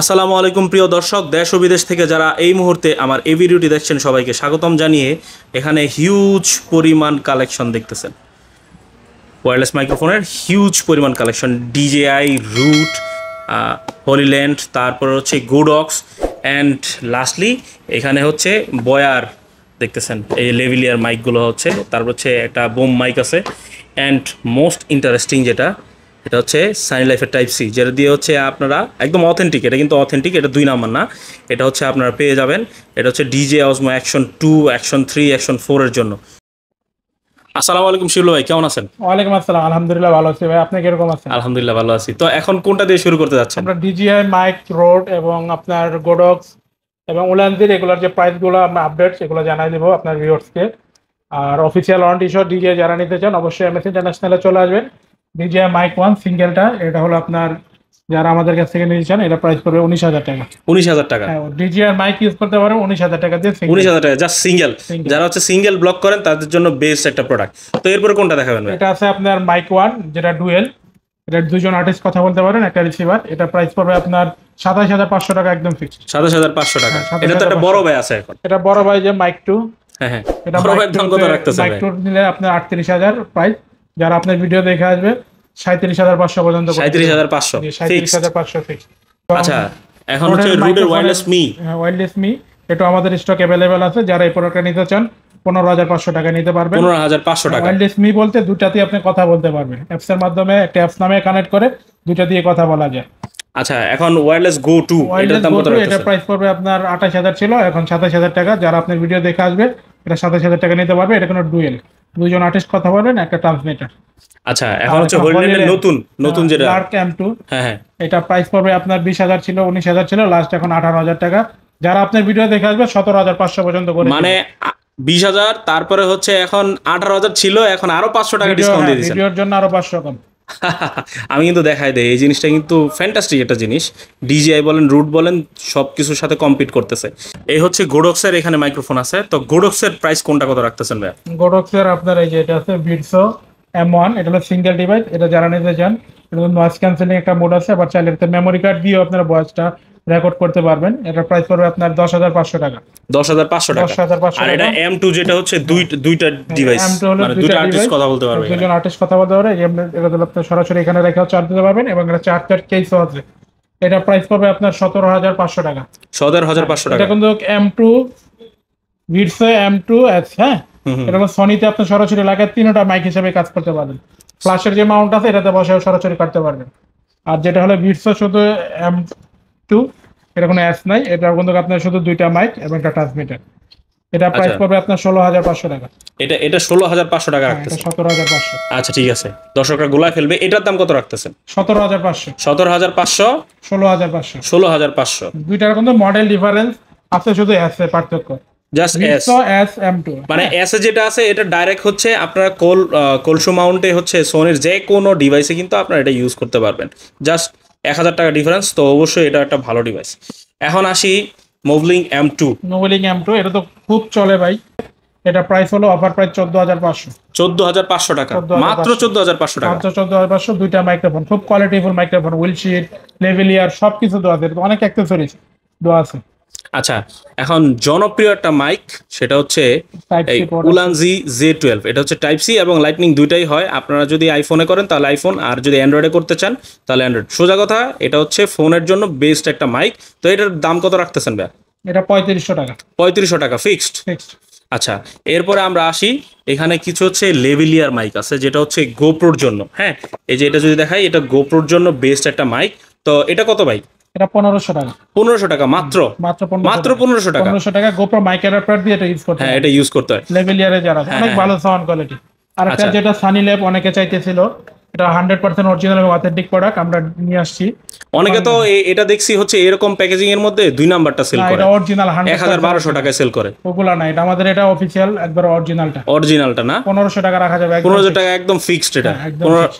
আসসালামু আলাইকুম প্রিয় দর্শক, দেশ ও বিদেশ থেকে যারা এই মুহূর্তে আমার এই ভিডিওটি দেখছেন, সবাইকে স্বাগতম জানিয়ে এখানে হিউজ পরিমাণ কালেকশন দেখতেছেন। ওয়্যারলেস মাইক্রোফোনের হিউজ পরিমাণ কালেকশন ডিজেআই রুট হলিল্যান্ড তারপর হচ্ছে গুডক্স অ্যান্ড লাস্টলি এখানে হচ্ছে বয়ার দেখতেছেন, এই লেভিলিয়ার মাইকগুলো হচ্ছে, তারপর হচ্ছে একটা বোম মাইক আছে অ্যান্ড মোস্ট ইন্টারেস্টিং যেটা এটা হচ্ছে সানি লাইফের টাইপ সি যেটা দিয়ে হচ্ছে আপনারা একদম অথেন্টিক এটা কিন্তু অথেন্টিক এটা দুই নাম্বার না। এটা হচ্ছে আপনারা পেয়ে যাবেন। এটা হচ্ছে DJI Osmo action two action three action ফোরের জন্য। আসসালামু আলাইকুম শিবলু ভাই কেমন আছেন? ওয়ালাইকুম আসসালাম আলহামদুলিল্লাহ ভালো আছি ভাই। আপনি কীরকম আছেন? আলহামদুলিল্লাহ ভালো আছি। তো এখন কোনটা দিয়ে শুরু করতে যাচ্ছেন? আমরা ডিজিআই মাইক রোড এবং আপনার গোডক্স এবং উলানজির এগুলোর যে প্রাইসগুলো আমরা আপডেট সেগুলো জানাই দেবো আপনার ভিউয়ার্সকে আর official one T shirt DJI যারা নিতে চান অবশ্যই এমএস ইন্টারন্যাশনালে চলে আসবেন। ডিজিআই মাইক ওয়ান সিঙ্গেলটা এটা হলো আপনার যারা আমাদের কাছ থেকে নিতে চান এটা প্রাইস পড়বে উনিশ হাজার টাকা। উনিশ হাজার টাকা। ডিজিআই মাইক ইউজ করতে পারেন উনিশ হাজার টাকা দিয়ে উনিশ হাজার টাকা জাস্ট সিঙ্গেল যারা হচ্ছে সিঙ্গেল ব্লক করেন তাদের জন্য বেস্ট একটা প্রোডাক্ট তো এরপরে কোনটা দেখাবেন ভাই? এটা আছে আপনার মাইক ওয়ান যেটা ডুয়েল এটা দুজন আর্টিস্ট কথা বলতে পারেন একটা রিসিভার এটা প্রাইস পড়বে আপনার সাতাশ হাজার পাঁচশো টাকা একদম ফিক্সড সাতাশ হাজার পাঁচশো টাকা। হ্যাঁ, এটা তো একটা বড় ভাই আছে এখন। এটা বড় ভাই যে মাইক টু হ্যাঁ হ্যাঁ। এটা বড় ভাইয়ের দাম কত রাখতেছে মাইক টু নিলে আপনার আটত্রিশ হাজার প্রাইস যারা আপনার ভিডিও দেখে আসবে সাঁত্রিশ হাজার পাঁচশো পর্যন্ত সাঁত্রিশ হাজার পাঁচশো সাঁত্রিশ হাজার পাঁচশো ফিক্স আচ্ছা এখন হচ্ছে রুডের ওয়্যারলেস মি ওয়াইল্ডলেস মি এটা আমাদের স্টক অ্যাভেলেবেল আছে। যারা এই প্রোডাক্টটা নিতে চান পনেরো হাজার পাঁচশো টাকা নিতে পারবেন। পনেরো হাজার পাঁচশো টাকা। ওয়াইল্ডলেস মি বলতে দুটাতেই আপনি কথা বলতে পারবেন। অ্যাপস এর মাধ্যমে একটা অ্যাপস নামে কানেক্ট করে দুটা দিয়ে কথা বলা যায়। আচ্ছা এখন ওয়্যারলেস গো টু এটার দাম কত এটা প্রাইস পড়বে আপনার আঠাশ হাজার ছিল এখন সাতাশ হাজার টাকা। যারা আপনার ভিডিও দেখে আসবে এটা সাতাশ হাজার টাকা নিতে পারবে এটা কোনো ডুয়েল। দুজন আর্টিস্ট কথা বলেন একটা ট্রান্সমিটার আচ্ছা এখন হচ্ছে নতুন নতুন যেটা। ডার্ক এম টু হ্যাঁ হ্যাঁ। এটা প্রাইস পড়বে আপনার বিশ হাজার ছিল উনিশ হাজার ছিল লাস্ট এখন আঠারো হাজার টাকা। যারা আপনার ভিডিও দেখে আসবে সতেরো হাজার পাঁচশো পর্যন্ত করে মানে বিশ হাজার তারপরে হচ্ছে এখন আঠারো হাজার ছিল এখন আরও পাঁচশো টাকা ডিসকাউন্ট দিয়ে দিচ্ছেন ভিডিওর জন্য আরও পাঁচশো কম। আমি কিন্তু দেখাই দেয় এই জিনিসটা কিন্তু ফ্যান্টাস্টিক একটা জিনিস। ডিজিআই বলেন রুট বলেন সব কিছুর সাথে কম্পিট করতেছে। এই হচ্ছে গোডক্সের এখানে মাইক্রোফোন আছে। তো গোডক্সের প্রাইস কোনটা কত রাখতেছেন ভাই গোডক্সের আপনার এই যে এটা আছে বিটসো এম ওয়ান এটা হলো সিঙ্গেল ডিভাইস এটা যারা নিতে চান নয়েজ ক্যান্সেলিং একটা মোড আছে, আবার চাইলে মেমোরি কার্ড দিয়েও আপনার ভয়েসটা রেকর্ড করতে পারবেন। এটা প্রাইস পড়বে আপনার দশ হাজার পাঁচশো টাকা। দশ হাজার পাঁচশো টাকা। দশ হাজার পাঁচশো আর এটা এম টু যেটা হচ্ছে দুই দুইটা ডিভাইস M2 হলো মানে দুইটা আর্টিস্ট কথা বলতে পারবে। দুজন আর্টিস্ট কথা বলতে পারে এটা দিলে আপনি সরাসরি এখানে রেখেও চার্জ দিতে পারবেন এবং এটা চার্জার কেসও আছে। এটা প্রাইস পড়বে আপনার সতেরো হাজার পাঁচশো টাকা। সতেরো হাজার পাঁচশো টাকা। এটা কিন্তু এম টু ভিডসে এম টু এস হ্যাঁ। এটা হলো সনিতে আপনি সরাসরি লাগায় তিনটা মাইক হিসেবে কাজ করতে পারবেন। ফ্ল্যাশের যে মাউন্ট আছে এটাতে বসেও সরাসরি কাটতে পারবেন। আর যেটা হলো ভিডসে শুধু এম টু এটা কোনো অ্যাস নাই এটা কিন্তু আপনার শুধু দুইটা মাইক এবং একটা ট্রান্সমিটার এটা প্রাইস আচ্ছা। পড়বে আপনার ষোলো হাজার পাঁচশো টাকা। এটা এটা ষোলো হাজার পাঁচশো টাকা হ্যাঁ, রাখতেছে সতেরো হাজার পাঁচশো। আচ্ছা ঠিক আছে। দর্শকরা গোলা ফেলবে এটার দাম কত রাখতেছেন? সতেরো হাজার পাঁচশো। সতেরো হাজার পাঁচশো। ষোলো হাজার পাঁচশো। ষোলো হাজার পাঁচশো। দুইটার কিন্তু মডেল ডিফারেন্স আছে শুধু এস এর পার্থক্য। Just S S M two মানে এস যেটা আছে এটা ডাইরেক্ট হচ্ছে আপনার কোল কোলসো মাউন্টে হচ্ছে সোনির যে কোনো ডিভাইসে কিন্তু আপনারা এটা ইউজ করতে পারবেন। জাস্ট এক হাজার টাকা ডিফারেন্স তো অবশ্যই এটা একটা ভালো ডিভাইস এখন আসি মোবলিং এম টু মোবলিং এম টু এটা তো খুব চলে ভাই। এটা প্রাইস হলো অফার প্রাইস চোদ্দ হাজার পাঁচশো। চোদ্দ হাজার পাঁচশো টাকা। 14,500 মাত্র চোদ্দ হাজার পাঁচশো টাকা। মাত্র চোদ্দ হাজার পাঁচশো দুইটা মাইক্রোফোন খুব কোয়ালিটিফুল মাইক্রোফোন উইলশিট লেভেলিয়ার সব কিছু দেওয়া আছে। অনেক অ্যাক্সেসরিজ দেওয়া আছে। আচ্ছা এখন জনপ্রিয় একটা মাইক সেটা হচ্ছে এই উলানজি জে টুয়েলভ এটা হচ্ছে টাইপ সি এবং লাইটনিং দুইটাই হয়। আপনারা যদি আইফোনে করেন তাহলে আইফোন আর যদি অ্যান্ড্রয়েডে করতে চান তাহলে অ্যান্ড্রয়েড সোজা কথা এটা হচ্ছে ফোনের জন্য বেস্ট একটা মাইক তো এটার দাম কত রাখতেছেন ভাই এটা পঁয়ত্রিশশো টাকা। পঁয়ত্রিশশো টাকা ফিক্সড ফিক্সড আচ্ছা এরপরে আমরা আসি। এখানে কিছু হচ্ছে লেভিলিয়ার মাইক আছে যেটা হচ্ছে গোপ্রোর জন্য। হ্যাঁ এই যে এটা যদি দেখাই এটা গোপ্রোর জন্য বেস্ট একটা মাইক তো এটা কত ভাই? এটা পনেরোশো টাকা। পনেরোশো টাকা মাত্র? মাত্র মাত্র পনেরোশো টাকা? পনেরোশো টাকা গোপ্রো মাইক অ্যাডাপ্টার দিয়ে এটা ইউজ করতে হ্যাঁ এটা ইউজ করতে হয়। লেভেলিয়ারে যারা আছে, অনেক ভালো সাউন্ড কোয়ালিটি আর একটা আচ্ছা। যেটা সানি ল্যাব অনেকে চাইতেছিল এটা হান্ড্রেড পার্সেন্ট অরিজিনাল এবং অথেন্টিক প্রোডাক্ট আমরা নিয়ে আসছি। অনেকে তো এটা দেখছি হচ্ছে এরকম প্যাকেজিং এর মধ্যে দুই নাম্বারটা সেল করে। এটা অরিজিনাল বারোশো টাকায় সেল করে। ওগুলা না এটা আমাদের এটা অফিসিয়াল একবার অরিজিনালটা অরিজিনালটা না? পনেরোশো টাকা রাখা যাবে একদম পনেরো টাকা একদম ফিক্সড এটা। হ্যাঁ।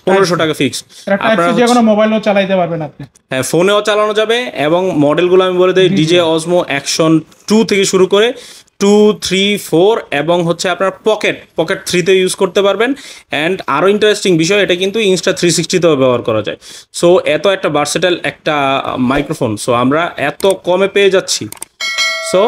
পনেরোশো টাকা ফিক্সড এটা যে কোনো মোবাইলও চালাইতে পারবেন আপনি। হ্যাঁ ফোনেও চালানো যাবে এবং মডেলগুলো আমি বলে দিই ডিজে অসমো অ্যাকশন টু থেকে শুরু করে টু থ্রি ফোর এবং হচ্ছে আপনার পকেট পকেট থ্রিতে ইউজ করতে পারবেন। অ্যান্ড আরও ইন্টারেস্টিং বিষয়, এটা কিন্তু ইনস্টা থ্রি সিক্সটিতেও ব্যবহার করা যায়। সো এত একটা বার্সেটাল একটা মাইক্রোফোন সো আমরা এত কমে পেয়ে যাচ্ছি। সো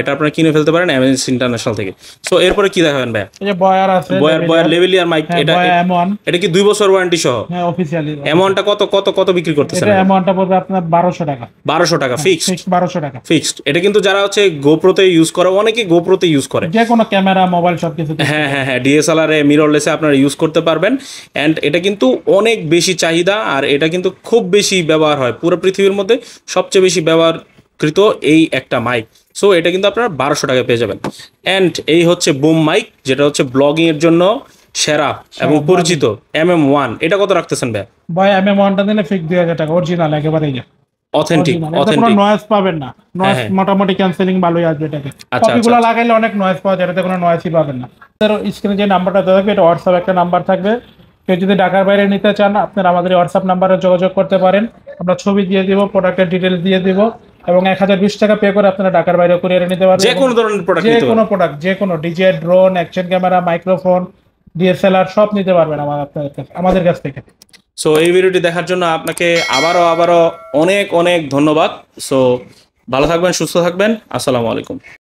এটা আপনারা কিনে ফেলতে পারেন অ্যামেজেন্স ইন্টারন্যাশনাল থেকে। সো এরপরে কি দেখাবেন ভাইয়া? এই যে বয়ার আছে বয়ার বয়ার লেভেলিয়ার মাইক এটা এমন এটা কি দুই বছর ওয়ারেন্টি সহ? হ্যাঁ অফিসিয়ালি অ্যামাউন্টটা কত কত কত বিক্রি করতেছেন এটা অ্যামাউন্টটা পড়বে আপনার বারোশো টাকা। বারোশো টাকা ফিক্সড ফিক্স বারোশো টাকা। ফিক্সড এটা কিন্তু যারা হচ্ছে গোপ্রোতে ইউজ করে অনেকে গোপ্রোতে ইউজ করে। যে কোনো ক্যামেরা মোবাইল সব কিছু হ্যাঁ হ্যাঁ হ্যাঁ ডিএসএলআর এ মিররলেসে আপনারা ইউজ করতে পারবেন। অ্যান্ড এটা কিন্তু অনেক বেশি চাহিদা আর এটা কিন্তু খুব বেশি ব্যবহার হয়। পুরো পৃথিবীর মধ্যে সবচেয়ে বেশি ব্যবহারকৃত এই একটা মাইক সো এটা কিন্তু আপনারা বারোশো টাকায় পেয়ে যাবেন। অ্যান্ড এই হচ্ছে বুম মাইক যেটা হচ্ছে ব্লগিং এর জন্য সেরা এবং পরিচিত। এম এম ওয়ান এটা কত রাখতেছেন ভাই? বয় এম এম ওয়ানটা দিলে ফিক্স দুই হাজার টাকা অরিজিনাল একেবারে যে। অথেন্টিক অথেন্টিক নয়েজ পাবেন না। নয়েজ হ্যাঁ। মোটামুটি ক্যান্সেলিং ভালোই আসবে এটাকে আচ্ছা, কপিগুলো লাগাইলে অনেক নয়েজ পাওয়া যায় এটাতে কোনো নয়েজই পাবেন না। স্ক্রিনে যে নাম্বারটা দেওয়া থাকবে এটা হোয়াটসঅ্যাপ একটা নাম্বার থাকবে। কেউ যদি ঢাকার বাইরে নিতে চান আপনারা আমাদের হোয়াটসঅ্যাপ নাম্বারে যোগাযোগ করতে পারেন। আমরা ছবি দিয়ে দিব প্রোডাক্টের ডিটেলস দিয়ে দিব। এবং এক হাজার বিশ টাকা পে করে আপনারা ঢাকার বাইরে কুরিয়ারে নিতে পারবেন। যে কোনো ধরনের প্রোডাক্ট যে কোনো প্রোডাক্ট যে কোনো DJI drone action camera microphone DSLR সব নিতে পারবেন আমার আপনাদের কাছে- আমাদের কাছ থেকে। সো এই ভিডিওটি দেখার জন্য আপনাকে আবারও আবারও অনেক অনেক ধন্যবাদ। সো ভালো থাকবেন সুস্থ থাকবেন। আসসালামু আলাইকুম।